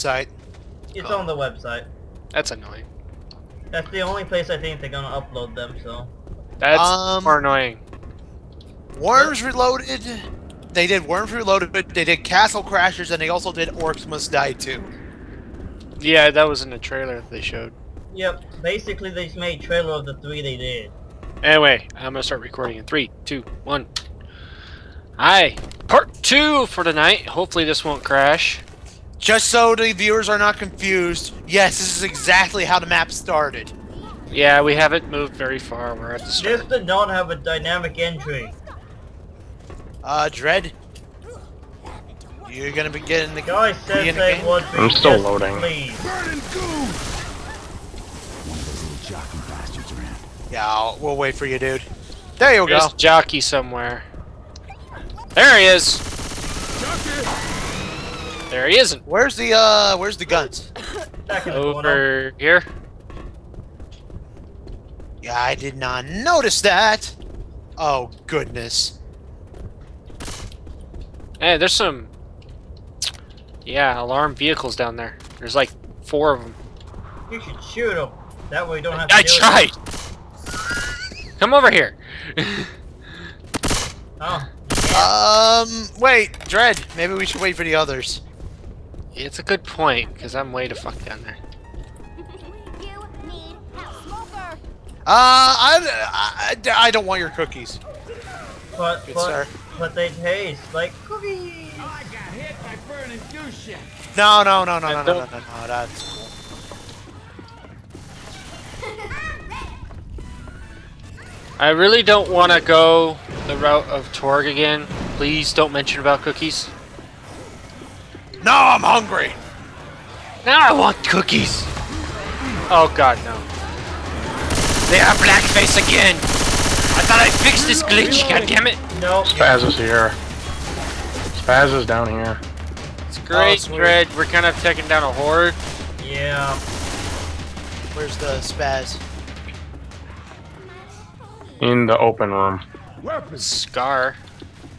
website. It's Oh. on the website. That's annoying. That's the only place I think they're gonna upload them. So That's Um, more annoying. Worms Reloaded. They did Worms Reloaded. but They did Castle Crashers, and they also did Orcs Must Die too. Yeah, that was in the trailer that they showed. yep. Basically, they just made trailer of the three they did. Anyway, I'm gonna start recording in three, two, one. Hi, part two for tonight. Hopefully this won't crash. Just so the viewers are not confused, yes, this is exactly how the map started. Yeah, we haven't moved very far. We're at the This start. did not have a dynamic entry. Uh, Dread, you're gonna be getting the Guy said the they would be. I'm still just loading. Please. Yeah, I'll, we'll wait for you, dude. There you There's go. jockey somewhere. There he is. There he isn't. Where's the uh? Where's the guns? Back in the corner. Over here. Yeah, I did not notice that. Oh goodness. Hey, there's some. Yeah, alarm vehicles down there. There's like four of them. You should shoot them. That way you don't have to I deal tried. Come over here. Oh. Um, wait, Dread. Maybe we should wait for the others. It's a good point because I'm way to fuck down there. You need. Smoker. Uh, I, I, I don't want your cookies. But Good but sir. but they taste like cookies. No, no, no, no, no, no, no, no, no. That's cool. I really don't want to go the route of Torg again. Please don't mention about cookies. No, I'm hungry. Now I want cookies. Oh god, no. They are blackface again. I thought I fixed this glitch. God damn it. Nope. Spaz is here. Spaz is down here. It's great, oh, sweet. Dread. We're kind of taking down a horde. Yeah. Where's the spaz? In the open room. Scar.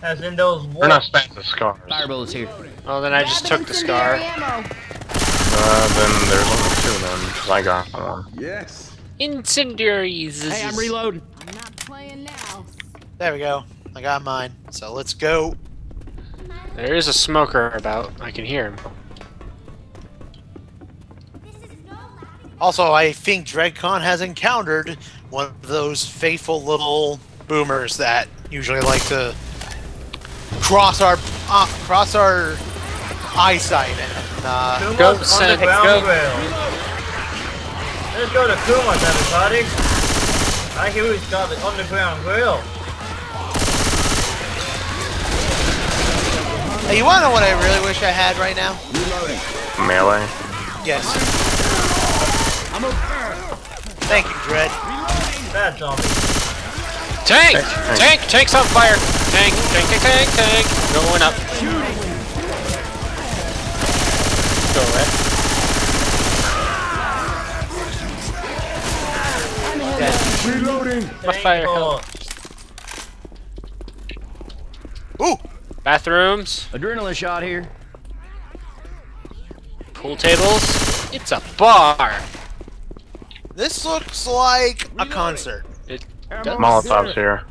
As in those Or not wolves. Spaz, the scars. Fireball's here. Oh, then I just took the scar. Uh, then there's only two then, because I got one. Yes. Incendiaries. Hey, I'm reloading. I'm not playing now. There we go. I got mine. So let's go. There is a smoker about. I can hear him. Also, I think DreadCon has encountered one of those faithful little boomers that usually like to cross our uh, cross our eyesight and uh, Kuma's Go, Sen, underground go. grill. Let's go to Kuma's, everybody. I hear he's got the underground grill. Hey, you wanna know what I really wish I had right now? Melee. Yes. I'm a Thank you, Dread. Bad zombie. Tank! Tank. Tank! Tank's on fire! Tank! Tank! Tank! Tank! Tank! Going up. Go away. Reloading. My fire Oh, Ooh, Bathrooms. Adrenaline shot here. Pool tables. It's a bar. this looks like a concert. It Molotov's here.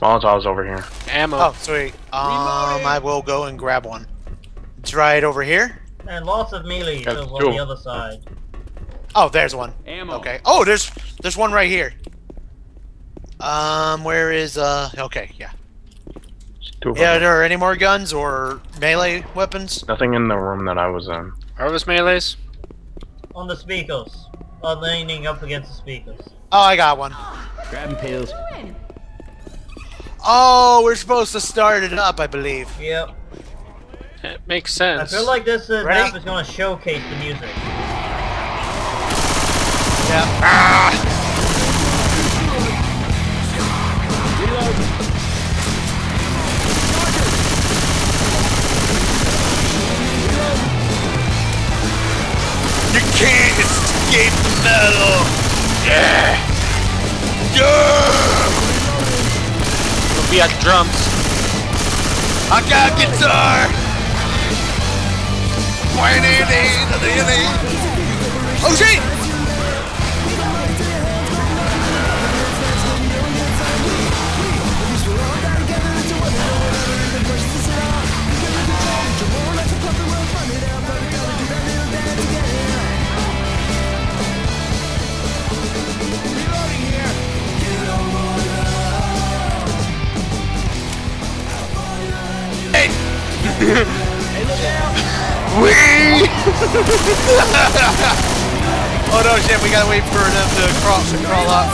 Molotov's over here. ammo. Oh, sweet. Um, I will go and grab one. It's right over here. and lots of melee Got over on the other side. Oh, there's one. Ammo. Okay. Oh, there's there's one right here. Um, where is uh? Okay, yeah. Yeah, them. there are any more guns or melee weapons? Nothing in the room that I was in. Are those melees? On the speakers. Uh, leaning up against the speakers. Oh, I got one. Grabbing pills. Oh, we're supposed to start it up, I believe. Yep. It makes sense. I feel like this uh, map is gonna showcase the music. Yeah. You can't escape the metal. Yeah. Yeah. Be at drums. I got guitar. Oh shit! Oh no shit, we gotta wait for them to crawl, to crawl up.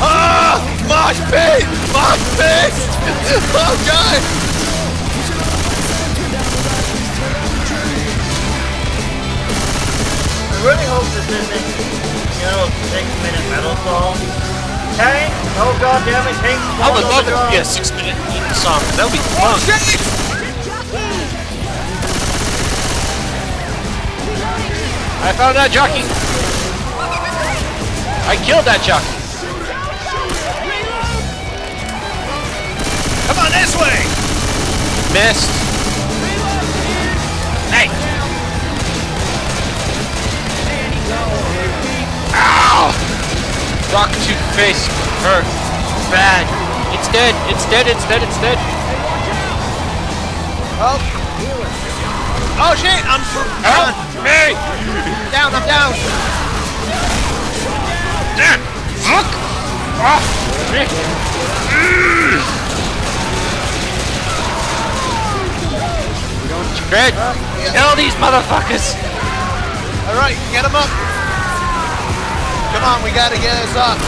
Ah! Mosh pit! Mosh pit! Oh god! I really hope this isn't, you know, six minute metal song. Tank! Oh god damn it, Tank! I would love it to be a six minute song. That would be fun. I found that jockey. I killed that jockey. Come on this way! Missed. Hey. Ow! Rock to face hurt. Bad. It's dead. It's dead. It's dead. It's dead. Oh. Oh shit, I'm Help down. me! Down, I'm down. Dead. Fuck off me. Mm. Red, uh, kill these motherfuckers! Alright, get him up. Come on, we gotta get us up.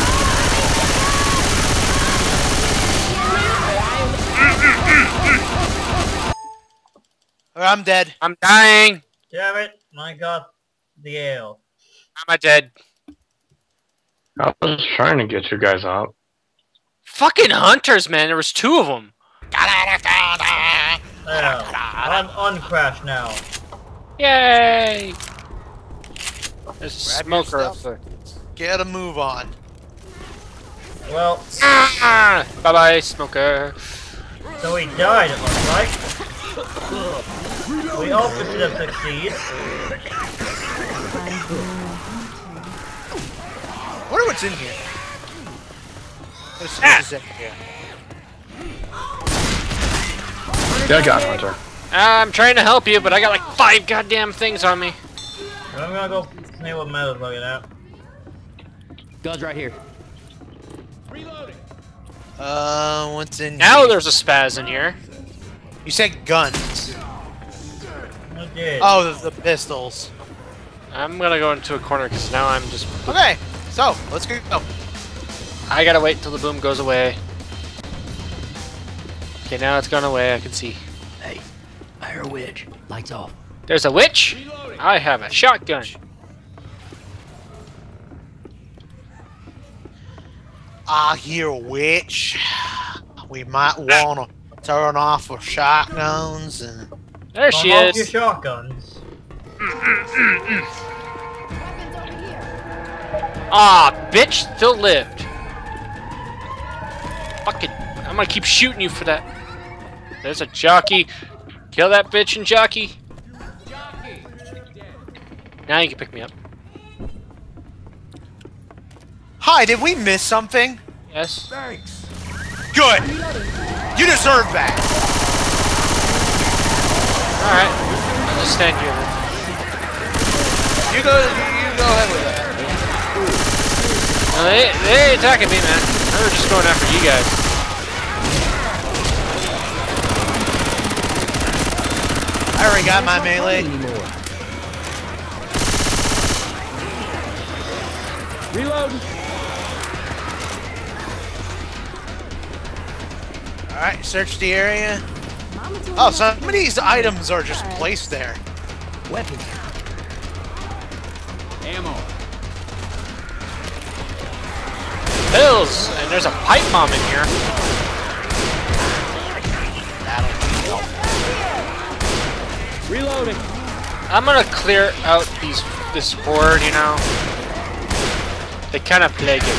I'm dead. I'm dying. Damn it, my god, the ale. Am I dead? I was trying to get you guys out. Fucking hunters, man. There was two of them. There, I'm uncrashed now. Yay! There's a smoker up there. Get a move on. Well, Ah, bye bye, smoker. so he died, it looks like. We also should have succeeded. wonder what's in here. Let's Ah. what's in here. Yeah, I got Hunter. I'm trying to help you, but I got like five goddamn things on me. I'm gonna go see what Meadows looking at. Guns right here. Uh, what's in Now here? there's a spaz in here. You said guns. I did. Oh, the, the pistols. I'm gonna go into a corner because now I'm just. Okay, so let's go. Oh, I gotta wait till the boom goes away. Okay, now it's gone away. I can see. Hey, I hear a witch. Lights off. There's a witch. I have a shotgun. I hear a witch. We might wanna turn off our shotguns and. There Turn she off your shotguns. Weapons over here. Ah, bitch, still lived. Fucking, I'm gonna keep shooting you for that. There's a jockey. Kill that bitch and jockey. Now you can pick me up. Hi, did we miss something? Yes. Thanks. Good. You deserve that. All right. I'll just stand here. You go. You go ahead with that. No, they they ain't attacking me, man. They were just going after you guys. I already got my melee. Reloading. All right, search the area. Oh, me some of these items are just placed there. Weapons. Ammo. Pills, and there's a pipe bomb in here. Reloading. I'm gonna clear out these this horde, you know. They kind of plague it.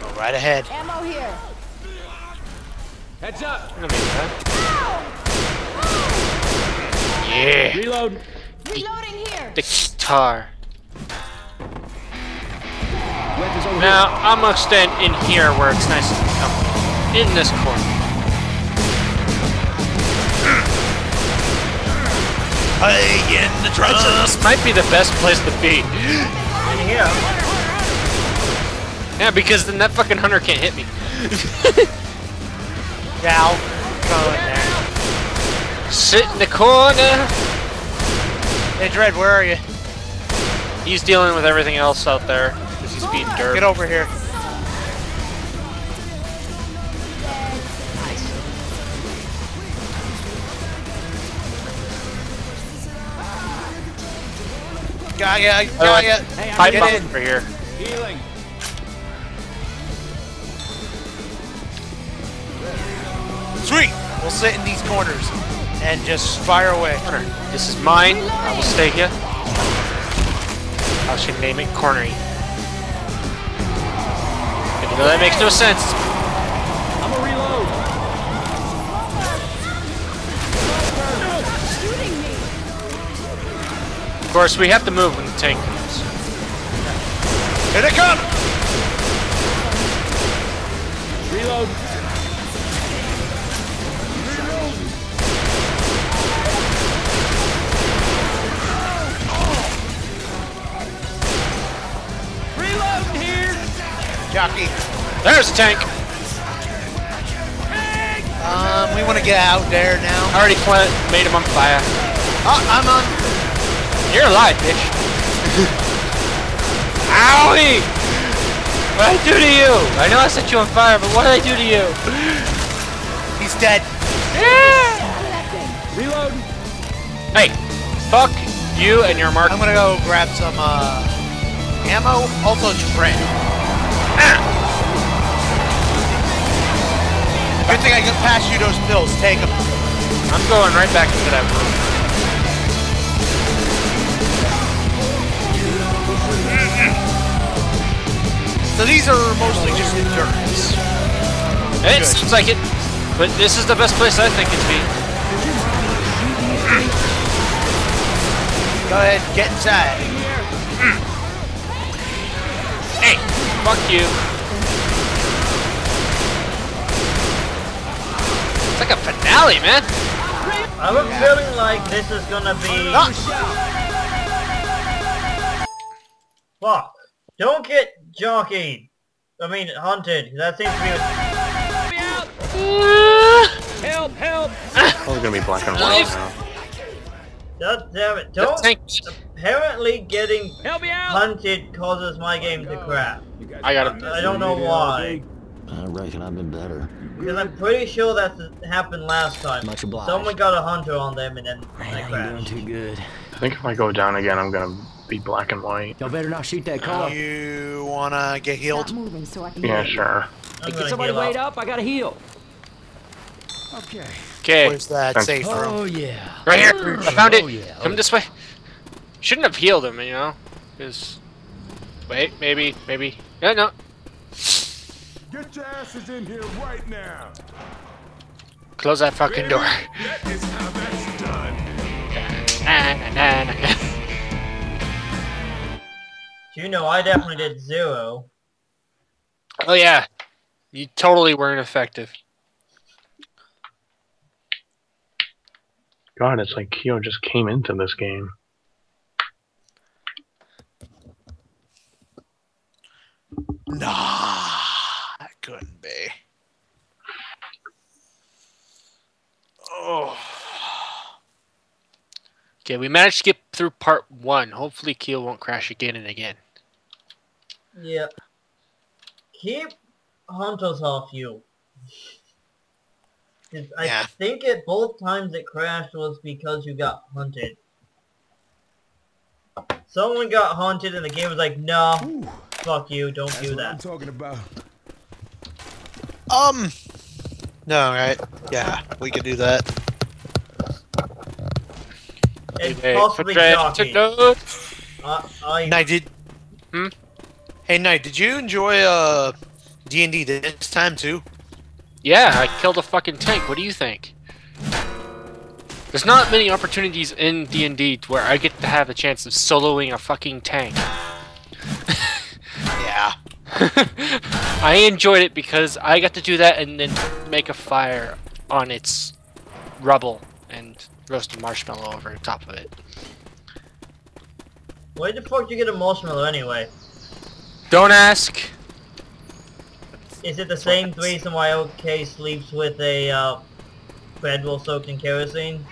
Go right ahead. Ammo here. Heads up. I'm gonna that. Yeah. Reload. Reloading here. The guitar. Weapons over Now I'm gonna stand in here where it's nice and comfortable. In this corner. Hey, in the drums. Uh, this might be the best place to be. In here. Yeah, because then that fucking hunter can't hit me. Yeah, go in there. Sit in the corner. Hey, Dread, where are you? He's dealing with everything else out there because he's being dirt. Get over here. Got ya, got ya. Hey, I'm Pipe Get bomb in. over here. Healing. Sweet. We'll sit in these corners and just fire away. Corner. This is mine. I will stay here. How should I name it? Cornery. Even though that makes no sense. I'm a reload. Of course, we have to move when the tank comes. Here they come. Reload. Reload There's a tank. Um, we want to get out there now. I already plant, made him on fire. Oh, I'm on. You're alive, bitch. Owie! What did I do to you? I know I set you on fire, but what did I do to you? He's dead. Reload. Hey, fuck you and your mark. I'm gonna go grab some uh, ammo. Also, Dread. Good thing I can pass you those pills. Take them. I'm going right back into that room. So these are mostly just endurance. It Good. seems like it, but this is the best place I think it'd be. Go ahead, get inside. Hey, fuck you. It's like a finale, man. I have a feeling like this is gonna be. Ah. Fuck. Don't get jockeyed. I mean, hunted. That seems to be. Help! Help! Probably gonna be black and white now. God damn it. The Don't. tank. Apparently, getting Help me out! hunted causes my game to crash. I got him. I don't know why. I reckon I've been better. Because I'm pretty sure that happened last time. Much obliged. Someone got a hunter on them and then Man, I ain't doing too good. I think if I go down again, I'm gonna be black and white. Y'all better not shoot that car. You wanna get Stop healed? moving so I can Yeah, hear sure. I'm Can somebody heal wait up. up? I gotta heal. Okay. Okay, Where's that Thanks. safe room? Oh yeah. right here. I found it. Oh, yeah. Come this way. Shouldn't have healed him, you know? Because. Wait, maybe, maybe. Yeah, no. Get your asses in here right now. Close that fucking door. That is how that's done. You know, I definitely did zero. Oh yeah, you totally weren't effective. God, it's like Kyo just came into this game. Nah, that couldn't be. Oh. Okay, we managed to get through part one. Hopefully, Keel won't crash again and again. Yeah. Keep hunters off you. 'Cause I Yeah. think it both times it crashed was because you got hunted. Someone got hunted and the game was like, no, fuck you, don't That's do what I'm talking about. Um. No, right? Yeah, we could do that. And Wait possibly for Dread jockey. to. I, I, Night, did. Hmm? Hey, Knight, did you enjoy uh D and D this time too. Yeah, I killed a fucking tank. What do you think? There's not many opportunities in D&D where I get to have a chance of soloing a fucking tank. Yeah. I enjoyed it because I got to do that and then make a fire on its rubble and roast a marshmallow over top of it. Where the fuck did you get a marshmallow anyway? Don't ask. Is it the same reason why OK sleeps with a uh, bed roll soaked in kerosene?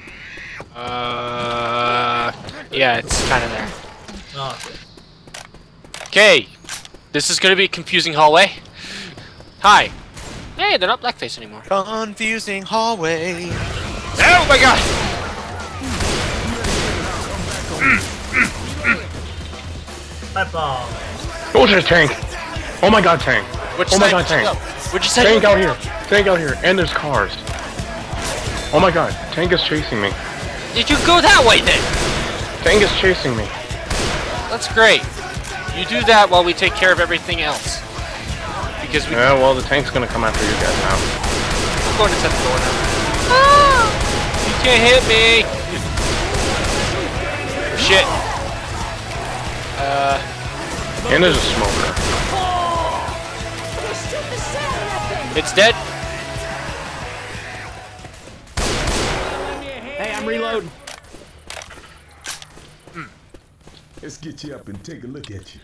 Uh, yeah, it's kind of there. Oh, okay. Okay, this is gonna be a confusing hallway. Hi. Hey, they're not blackface anymore. Confusing hallway. Oh my god! Pipe bomb. Oh, there's a tank. Oh my god, tank. Which oh my god, tank. go? What'd you say? Tank out here. Tank out here. And there's cars. Oh my god, tank is chasing me. Did you go that way then? Tank is chasing me. That's great. You do that while we take care of everything else. Because we, Yeah, well, the tank's gonna come after you guys now. I'm going to set the door now. Ah! You can't hit me! Shit. Uh, And there's a smoker. it's dead. Hey, I'm reloading. Let's get you up and take a look at you.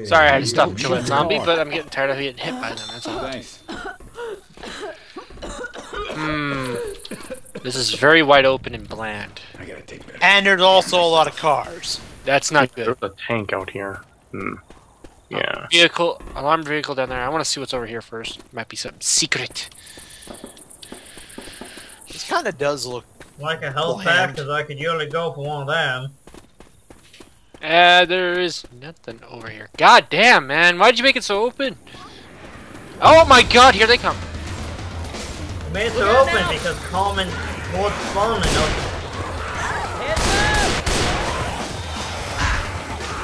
Yeah. Sorry, I had to stop Yeah, kill that shoot zombie, but I'm getting tired of getting hit by them, that's all. Thanks. Hmm. This is very wide open and bland. I gotta take that. And there's also a lot of cars. That's not good. There's a tank out here. Hmm. Yeah. Vehicle, alarm vehicle down there. I want to see what's over here first. Might be something secret. This kind of does look. Like a health Bland. pack, because I could usually go for one of them. Uh, there is nothing over here. God damn, man. Why'd you make it so open? Oh my god, here they come. I made it so open because common board spawning open.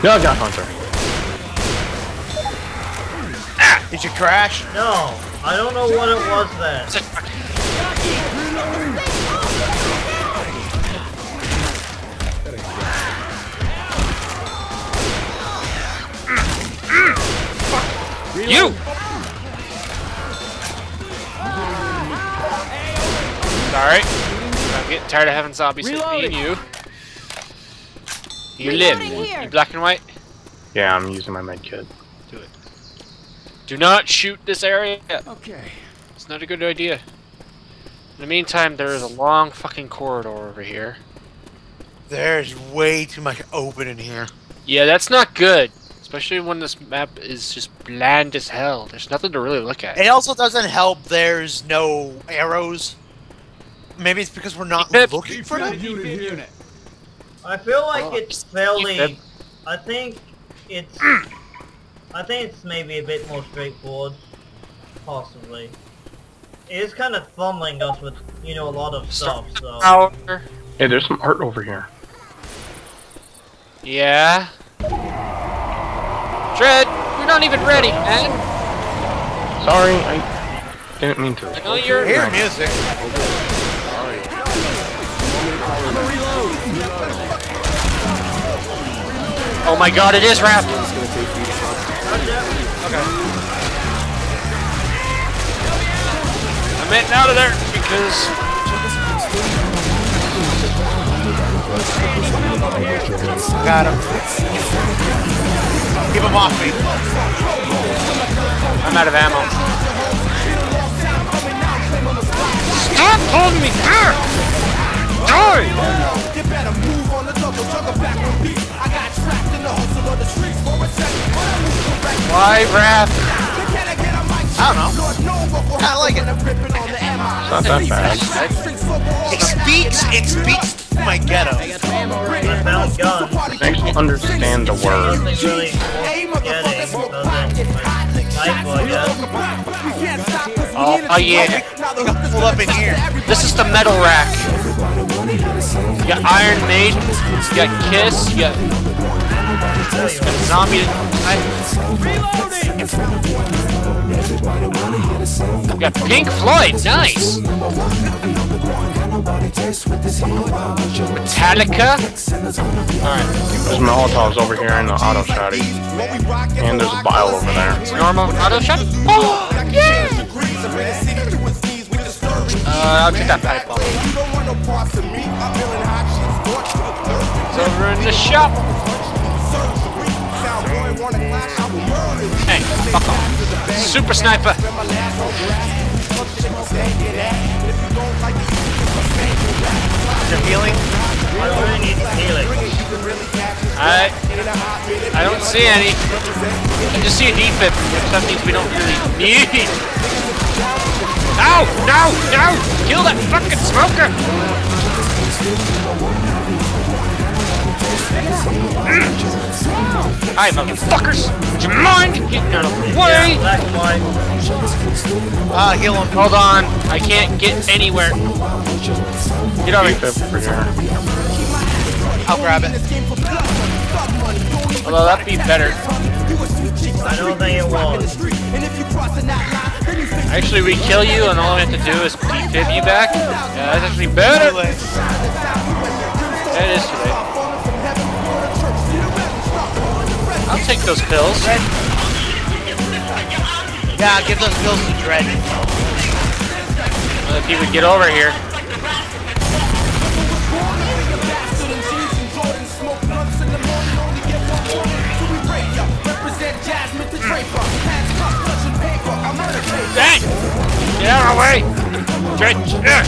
No, I got Hunter. Did you crash? No, I don't know what it was then. You! Sorry. I'm getting tired of having zombies hit me and Reloading. you. You live. Here. You black and white? Yeah, I'm using my med kit. Do it. Do not shoot this area. Okay. It's not a good idea. In the meantime, there is a long fucking corridor over here. There's way too much open in here. Yeah, that's not good. Especially when this map is just bland as hell. There's nothing to really look at. It also doesn't help. There's no arrows. Maybe it's because we're not Yep. looking for them. Unit here. I feel like Oh, it's fairly. yep. I think it's. I think it's maybe a bit more straightforward. Possibly. It is kind of fumbling us with, you know, a lot of stuff, so. Hey, there's some art over here. Yeah. Dread, you're not even ready, man. Sorry, I didn't mean to. I know oh, you're. Hear music. Oh my god, it is rap. I'm getting out of there because Got him. Keep him off me. I'm out of ammo. Stop holding me there! Die! Why, rap? I don't know. I like it. It's not that bad. It speaks. It speaks to my ghetto. I. Actually understand the word. Really worth getting, other than my rifle, I guess. Oh, oh yeah. Pull up in here. This is the metal rack. You got Iron Maiden, you got Kiss, you got, you got Zombie. I, We got Pink Floyd, nice. Metallica. Alright, There's Molotovs over here in the auto shotty. And there's a bile over there. normal auto shot. Oh, yeah. Uh, I'll take that pipe bomb. It's over in the shop. Hey, fuck off. Super sniper. There healing? I really need healing. I I don't see any. I just see a defib, which that means we don't really need. No! No! No! Kill that fucking smoker! Hi, motherfuckers! Would you mind getting out of the way? Black and white. Ah, heal him. Hold on, I can't get anywhere. Get over here. Over here. I'll grab it. Although that'd be better. I don't think it was. Actually, we kill you, and all we have to do is defib you back. Yeah, that's actually better. That is too late. I'll take those pills. Yeah, give those pills to Dread. Well, if he would get over here. Get out of the way! Dread, uh,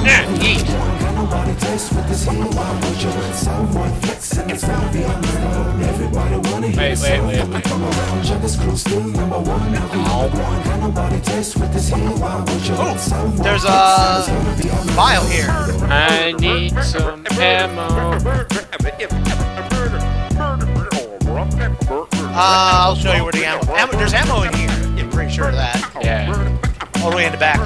uh, eat. Wait, wait, wait, wait. There's a vial here. I need some ammo. Uh, I'll show you where the ammo. ammo there's ammo in here. I'm pretty sure of that. Yeah. All the way in the back.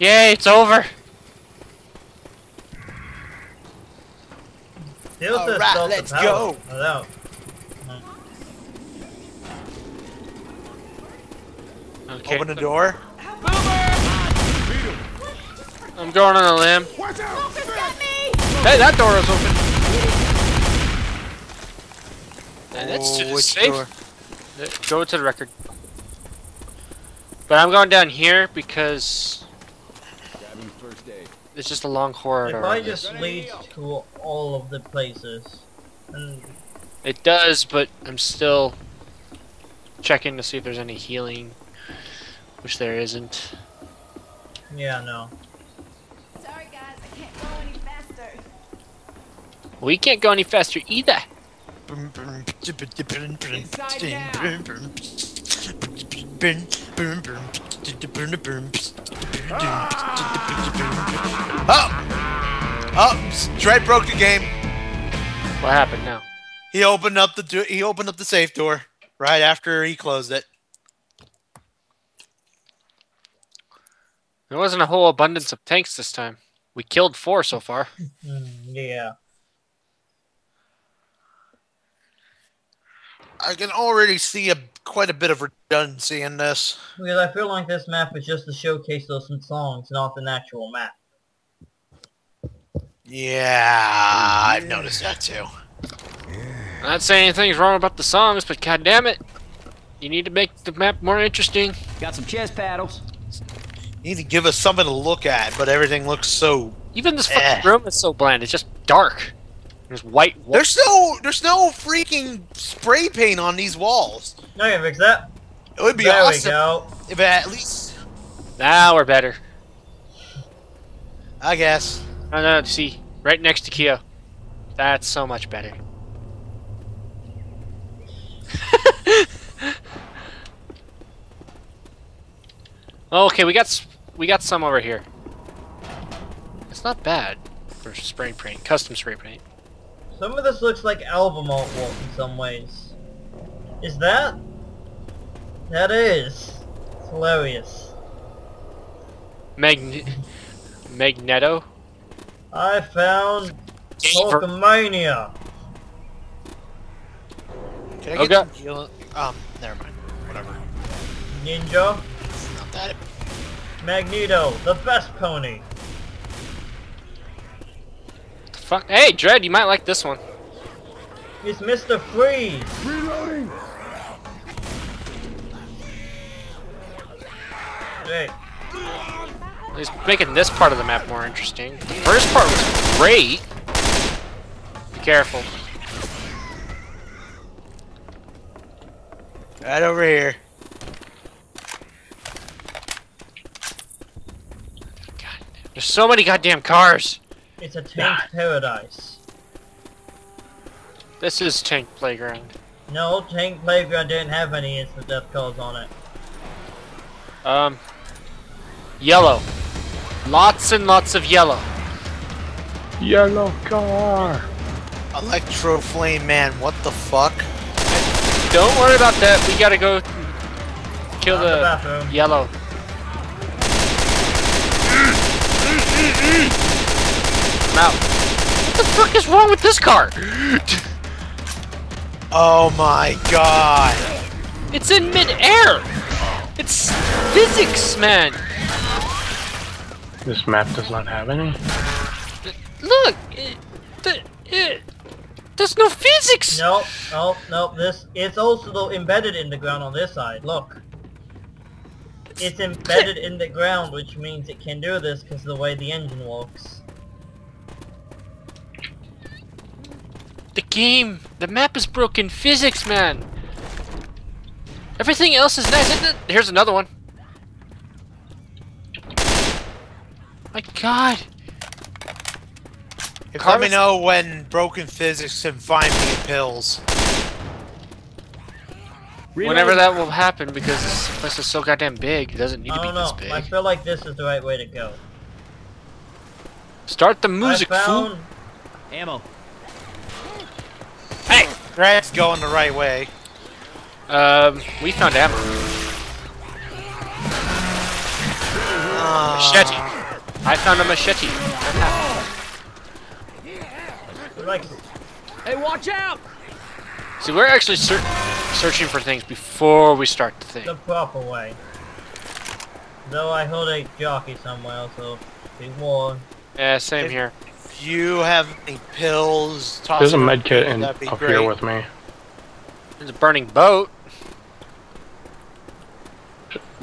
Yay, it's over. Still All to right, stop the let's go. Without. Okay. Open the door. I'm going on a limb. Hey, that door is open. And that's to the which safe. door? Go to the record. But I'm going down here because Grabbing first aid. it's just a long It corridor. probably just leads to all of the places. And It does, but I'm still checking to see if there's any healing, which there isn't. yeah, no. Sorry, guys, I can't go any faster. We can't go any faster either. Oh! Oh! Dread broke the game. What happened now? He opened up the do- he opened up the safe door right after he closed it. There wasn't a whole abundance of tanks this time. We killed four so far. Mm, yeah. I can already see a quite a bit of redundancy in this. Because I feel like this map is just to showcase those songs, not an actual map. Yeah, I've noticed that too. I'm not saying anything's wrong about the songs, but god damn it, you need to make the map more interesting. Got some chest paddles. You need to give us something to look at, but everything looks so. Even this Eh. fucking room is so bland. It's just dark. There's white. Wa- There's no, there's no freaking spray paint on these walls. No, you fix that. It would be there we awesome go. if at least, now we're better. I guess. No, no, see, right next to Kyo. That's so much better. Oh, okay, we got we got some over here. It's not bad for spray paint, custom spray paint. Some of this looks like album artwork in some ways. Is that? That is. It's hilarious. Magne- Magneto. I found Hulkamania. Can I get Okay. some heal- Um, never mind. Whatever. Ninja. Not that. Magneto, the best pony. Fuck. Hey, Dread, you might like this one. It's Mr. Freeze. Reloading. Hey, He's making this part of the map more interesting. The first part was great. Be careful. Right over here. God, there's so many goddamn cars. It's a tank paradise. This is Tank Playground. No, Tank Playground didn't have any instant death calls on it. Um, yellow. Lots and lots of yellow. Yellow car. Electro Flame Man, what the fuck? Don't worry about that. We gotta go kill Not the the bathroom. yellow. I'm out. What the fuck is wrong with this car? Oh my god. It's in midair. It's physics, man. This map does not have any. Look, it, the, it, there's no physics. Nope, nope, nope. This it's also embedded in the ground on this side. Look. It's embedded in the ground, which means it can do this because of the way the engine works. The game, the map is broken physics, man. Everything else is nice. isn't it? Here's another one. My God. If let me know when broken physics can find me in pills. Whenever that will happen, because this place is so goddamn big, it doesn't need to be don't this know. I feel like this is the right way to go. Start the music, I fool. Ammo. Hey! Grad's going the right way. Um, we found ammo. Uh, Machete. I found a machete. like Hey, watch out! See, we're actually ser searching for things before we start the thing. the proper way. Though I hold a jockey somewhere, so be warned. Yeah, same here. If you have any pills, toss There's a med kit in, in, that'd be up great. here with me. There's a burning boat.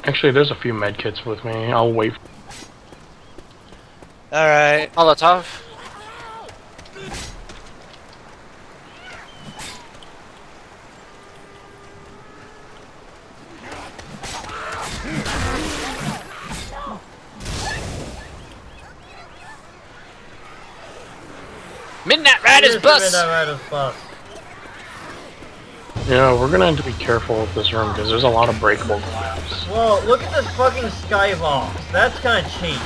Actually, there's a few med kits with me. I'll wait. Alright. Molotov. Midnight Riders Here's the bus. Midnight Riders bus. Yeah, we're gonna have to be careful with this room because there's a lot of breakable glass. Whoa, look at this fucking skybox. That's kind of cheap.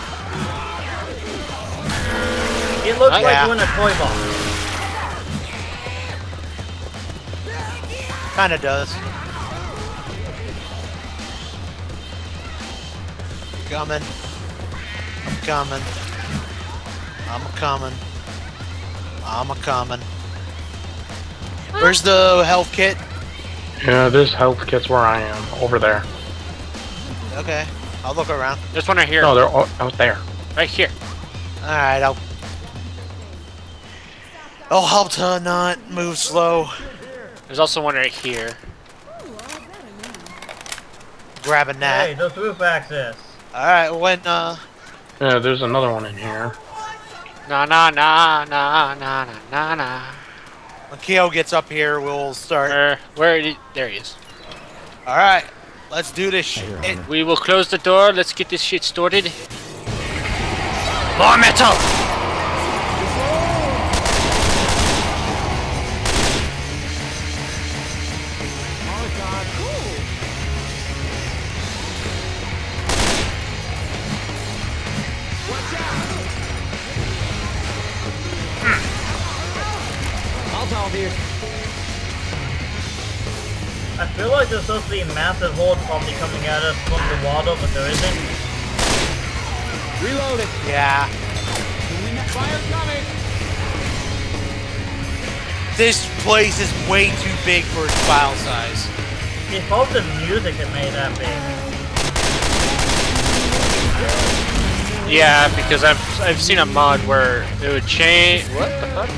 It looks Oh, like yeah. you're in a toy box. Kinda does. Coming. I'm coming. I'm coming. I'm a coming. Where's the health kit? Yeah, there's health kits where I am, over there. Okay. I'll look around. There's one right here. No, they're all out there. Right here. Alright, I'll I'll help to not move slow. There's also one right here. Grabbing that. Hey, that. those roof access. Alright, when uh Yeah, there's another one in here. Na na na na na na na na. when Kyo gets up here we'll start. Where? Where? Did, there he is. Alright. Let's do this shit. We will close the door. Let's get this shit started. More metal. Feel like there's supposed to be a massive horde probably coming at us from the water, but there isn't. Reload it! Yeah. Fire coming. this place is way too big for its file size. It's both the music that made that big. Yeah, because I've I've seen a mod where it would change. What the fuck?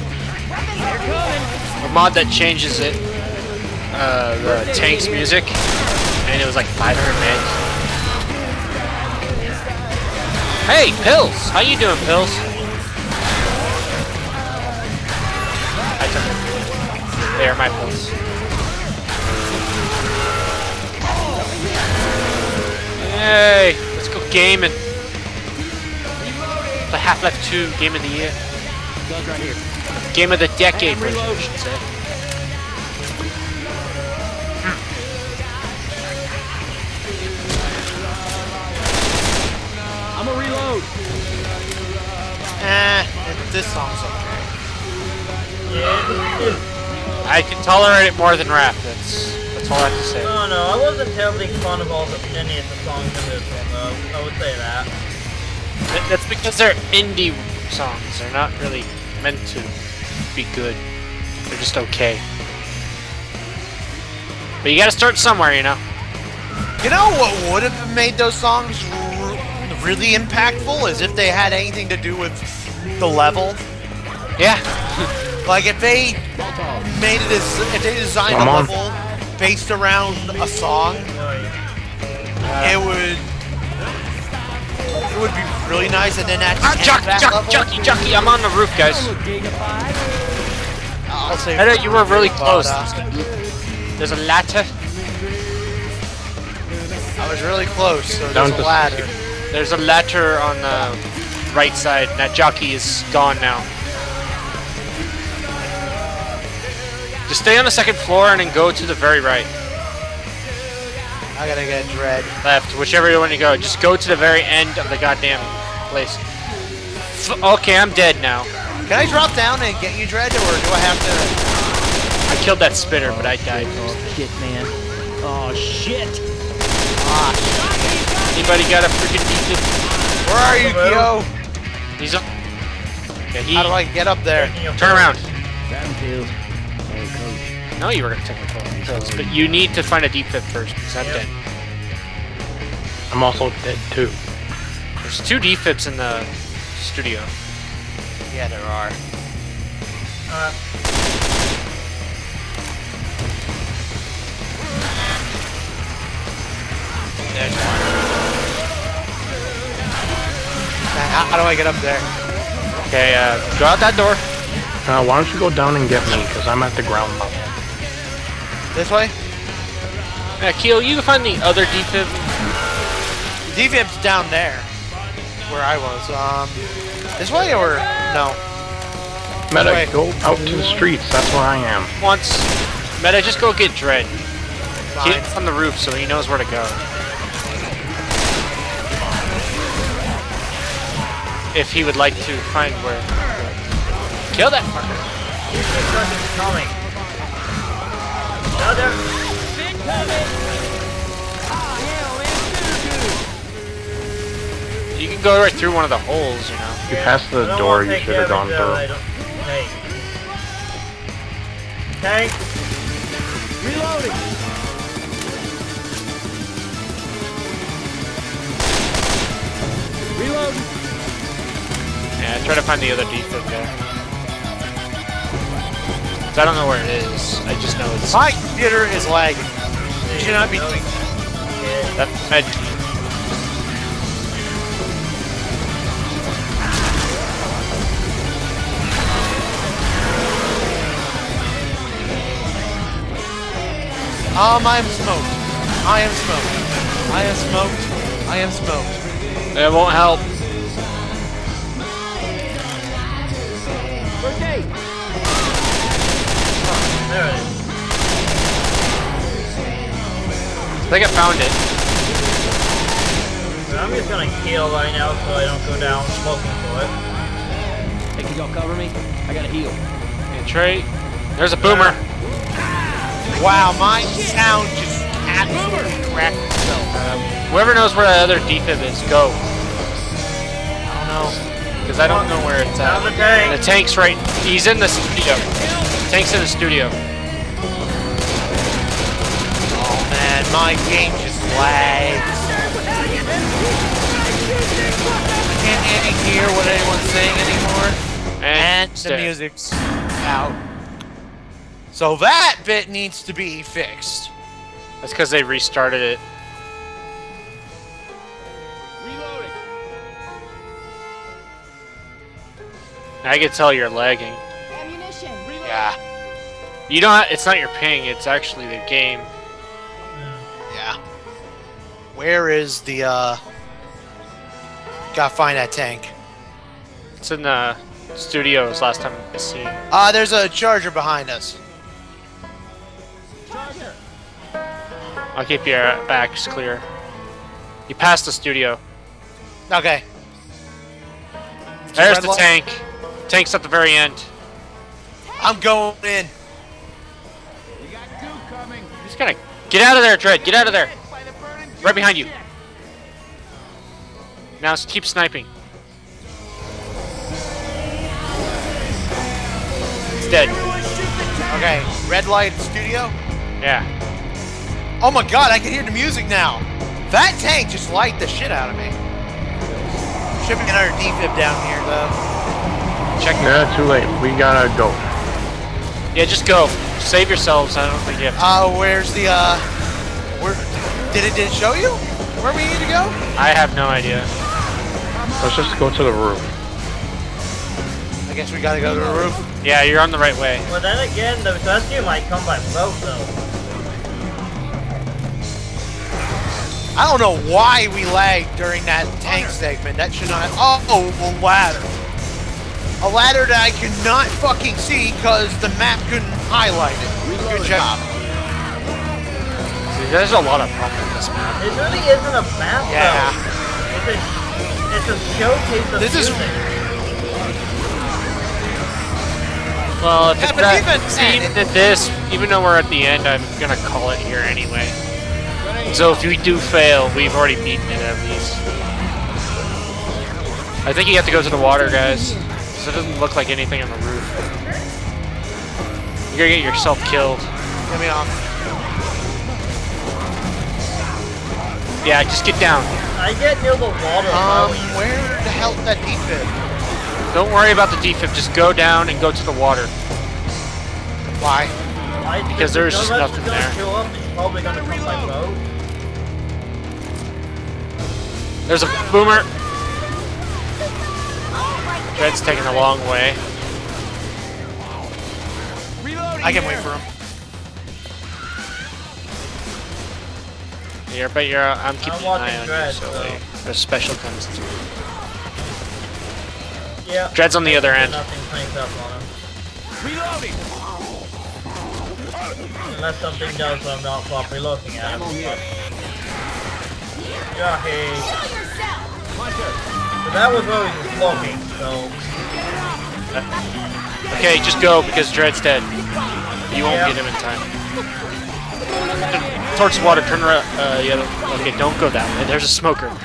A mod that changes it, uh, the tank's music, and it was like 500 megs. Hey, pills. How you doing, pills? I took them. They are my pills. Hey, let's go gaming. The Half-Life 2 Game of the Year. Game of the Decade, I should say. I'm a reload. Eh, this song's okay. Yeah, I can tolerate it more than rap. That's that's all I have to say. no, no, I wasn't terribly fond of all the any of the songs in this one, though. I would say that. That- That's because they're indie songs. They're not really meant to be good. They're just okay. But you gotta start somewhere, you know. You know what would have made those songs r- really impactful is if they had anything to do with the level. Yeah. Like if they made it as if they designed Come a on. level based around a song, it would it would be really nice. And then at the Ah, end of Jockey, that Jockey, level, Jockey, Jockey, I'm on the roof, guys. I'll say I know you were really close. uh, There's a ladder. I was really close. So Down there's a to ladder. There's a ladder on the right side. and That jockey is gone now. Just stay on the second floor and then go to the very right. I gotta get dread. Left, whichever one you go. Just go to the very end of the goddamn place. F- okay, I'm dead now. Can I drop down and get you dread, or do I have to? I killed that spitter, but I died. Oh shit, man. Oh shit. Ah, Anybody got a freaking defib? Where are you, Kyo? He's up. Yeah, he. How do I get up there? Turn around. Battlefield. Hey, coach. No, you were gonna take the kills, but you need to find a defib first because I'm Yep. dead. I'm also dead too. There's two defibs in the studio. Yeah, there are. Uh, There's one. How, how do I get up there? Okay, uh, go out that door. Uh, why don't you go down and get me? Because I'm at the ground level. This way? Yeah, Keel, you can find the other defib. Defib's down there, where I was. Um, this way or no? Meta, Wait. go out to the streets. That's where I am. Once, Meta, just go get Dread. Fine. Get on the roof so he knows where to go. If he would like to find where. Kill that fucker. it's coming. Another. You can go right through one of the holes, you know. You passed the don't door you should have gone though, through. Hey. Tank. Reloading. Reloading. Yeah, try to find the other defib guy. 'Cause I don't know where it is. I just know it's My computer is lagging. You should not be doing that med. Um, I am smoked. I am smoked. I am smoked. I am smoked. It won't help. Okay. There it is. I think I found it. I'm just gonna heal right now so I don't go down smoking for it. Hey, can y'all cover me? I gotta heal. Okay, Trey. There's a boomer. Wow, my sound just absolutely cracked itself. Um, whoever knows where that other defib is, go. I don't know. Because I don't know where it's Down the at. tank. The tank's right. He's in the studio. Tank's in the studio. Oh man, my game just lags. I can't any hear what anyone's saying anymore. And the stay. music's out. So that bit needs to be fixed. That's because they restarted it. I can tell you're lagging. Ammunition. Yeah, You don't. It's not your ping. It's actually the game. yeah. Where is the, uh... Gotta find that tank. It's in the studios. Last time I seen. Uh, there's a charger behind us. Charger. I'll keep your backs clear. You passed the studio. Okay. There's the tank. Tank's at the very end. I'm going in. We got goo coming. He's gonna get out of there, Dread. Get out of there. By the burning Right behind you. Now s- keep sniping. It's dead. Okay, red light studio. Yeah. Oh my god, I can hear the music now. That tank just light the shit out of me. Shipping another defib down here though. Check. Yeah, too late. We gotta go. Yeah, just go. Save yourselves. I don't think you have to. Uh, where's the uh, where did it did it show you where we need to go? I have no idea. Let's just go to the roof. I guess we gotta go to the roof. Yeah, you're on the right way. Well, then again, the rescue might come by boat though. I don't know why we lagged during that tank segment. That should not. Oh, a ladder. A ladder that I cannot fucking see because the map couldn't highlight it. Good job. See, there's a lot of problems with this map. It really isn't a map Yeah. though. It's a, it's a showcase of This is- music. Well, if Yeah, it's but that, even- see, that this, even though we're at the end, I'm gonna call it here anyway. So if we do fail, we've already beaten it at least. I think you have to go to the water, guys. 'Cause it doesn't look like anything on the roof. You're gonna get yourself killed. Get me off. Yeah, just get down. I get near the water. Um, Um, where the hell is that defib? Don't worry about the defib. Just go down and go to the water. Why? I, because there's the just Donuts nothing gonna there. Show up, probably gonna come by boat. There's a boomer. Dread's taking a long way. I can wait for him. You're, but you're, uh, I'm keeping an eye on Dread, you, so so- if a special comes through. Yeah. Dread's on the other end. Nothing cranks up on him. Reloading. Unless something does I'm not properly looking at him. Yeah, hey. But that was where he was looking, so... Okay, just go because Dread's dead. You won't Yeah. get him in time. Towards the water, turn around. Uh, yeah, okay, don't go that way. There's a smoker. And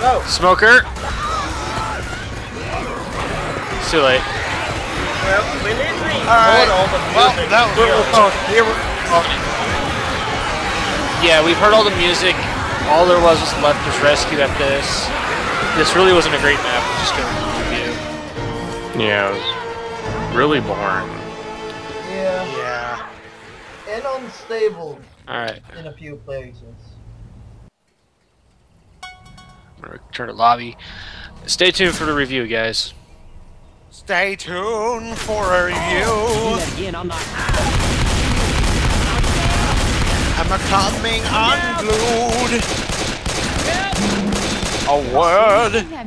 slow. Smoker! It's too late. Well, we literally Alright. ignored all the Well, that was still. here. we- Yeah, we've heard all the music. All there was was left was rescue at this. This really wasn't a great map. Just going to review. Yeah, it was really boring. Yeah, Yeah. and unstable Alright, in a few places. I'm gonna return to lobby. Stay tuned for the review, guys. Stay tuned for a Do review. I'm coming unglued. A word